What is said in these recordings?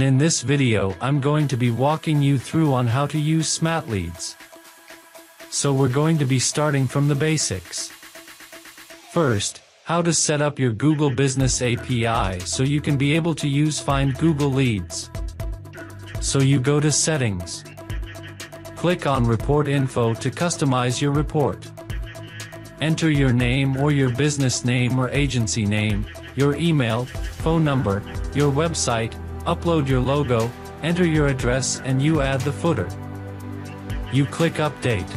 In this video I'm going to be walking you through on how to use SmatLeads. So we're going to be starting from the basics. First, how to set up your Google Business API so you can be able to use Find Google Leads. So you go to Settings. Click on Report Info to customize your report. Enter your name or your business name or agency name, your email, phone number, your website, upload your logo, enter your address and you add the footer. You click Update.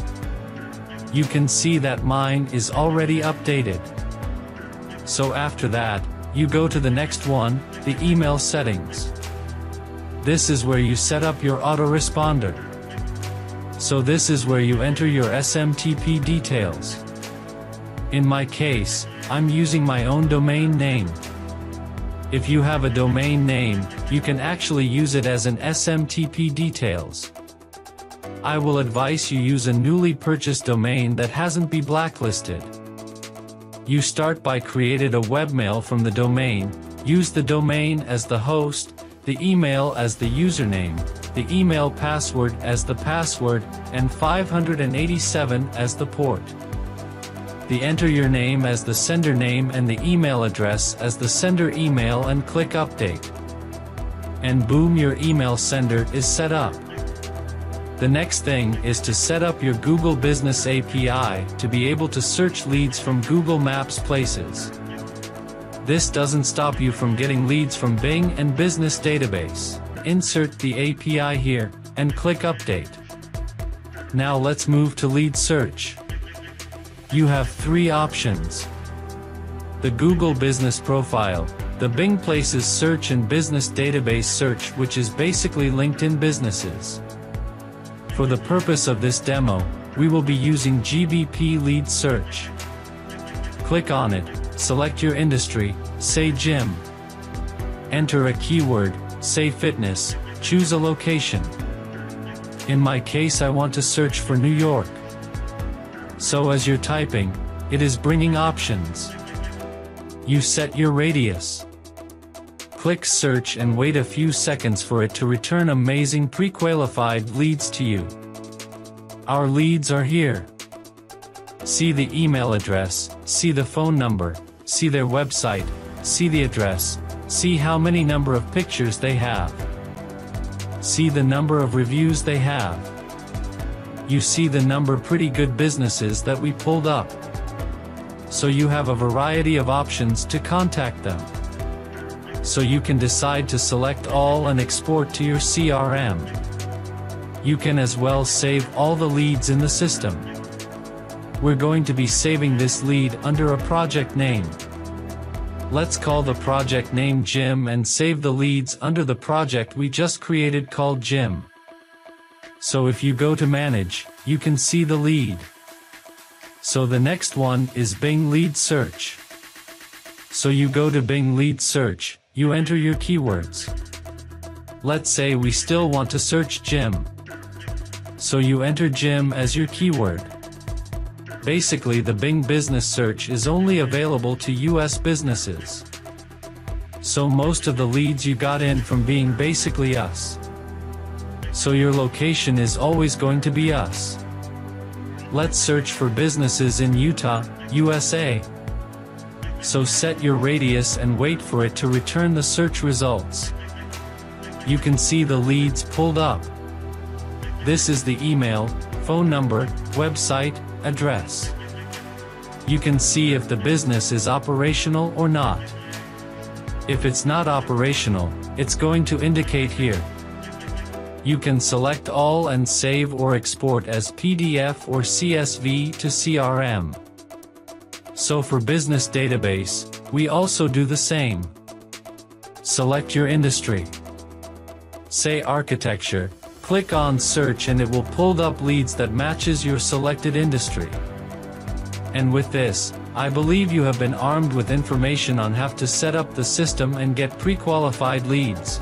You can see that mine is already updated. So after that, you go to the next one, the email settings. This is where you set up your autoresponder. So this is where you enter your SMTP details. In my case, I'm using my own domain name. If you have a domain name, you can actually use it as an SMTP details. I will advise you use a newly purchased domain that hasn't been blacklisted. You start by created a webmail from the domain, use the domain as the host, the email as the username, the email password as the password, and 587 as the port. The enter your name as the sender name and the email address as the sender email and click update. And boom your email sender is set up. The next thing is to set up your Google Business API to be able to search leads from Google Maps places. This doesn't stop you from getting leads from Bing and Business Database. Insert the API here, and click Update. Now let's move to lead search. You have three options. The Google Business Profile, the Bing Places Search and Business Database Search which is basically LinkedIn businesses. For the purpose of this demo, we will be using GBP Lead Search. Click on it, select your industry, say gym. Enter a keyword, say fitness, choose a location. In my case I want to search for New York. So as you're typing, it is bringing options. You set your radius. Click search and wait a few seconds for it to return amazing pre-qualified leads to you. Our leads are here. See the email address, see the phone number, see their website, see the address, see how many number of pictures they have. See the number of reviews they have. You see the number pretty good businesses that we pulled up. So you have a variety of options to contact them. So you can decide to select all and export to your CRM. You can as well save all the leads in the system. We're going to be saving this lead under a project name. Let's call the project name gym and save the leads under the project we just created called gym. So if you go to manage, you can see the lead. So the next one is Bing Lead Search. So you go to Bing Lead Search, you enter your keywords. Let's say we still want to search gym. So you enter gym as your keyword. Basically the Bing Business Search is only available to US businesses. So most of the leads you got in from Bing basically US. So your location is always going to be US. Let's search for businesses in Utah, USA. So set your radius and wait for it to return the search results. You can see the leads pulled up. This is the email, phone number, website, address. You can see if the business is operational or not. If it's not operational, it's going to indicate here. You can select all and save or export as PDF or CSV to CRM. So for business database, we also do the same. Select your industry. Say architecture, click on search and it will pull up leads that matches your selected industry. And with this, I believe you have been armed with information on how to set up the system and get pre-qualified leads.